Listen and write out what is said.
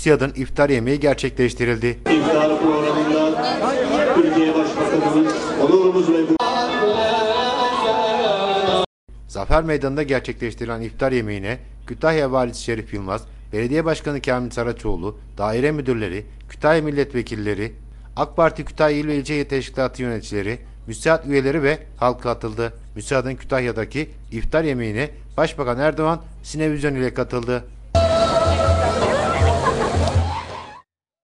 TÜSİAD'ın iftar yemeği gerçekleştirildi. İftar programında Türkiye Başbakanımız onurumuz ve Zafer Meydanı'nda gerçekleştirilen iftar yemeğine Kütahya Valisi Şerif Yılmaz, Belediye Başkanı Kamil Saraçoğlu, daire müdürleri, Kütahya milletvekilleri, AK Parti Kütahya İl ve İlçe Teşkilatı yöneticileri, müsaat üyeleri ve halk katıldı. Müsaadın Kütahya'daki iftar yemeğine Başbakan Erdoğan sinevizyon ile katıldı.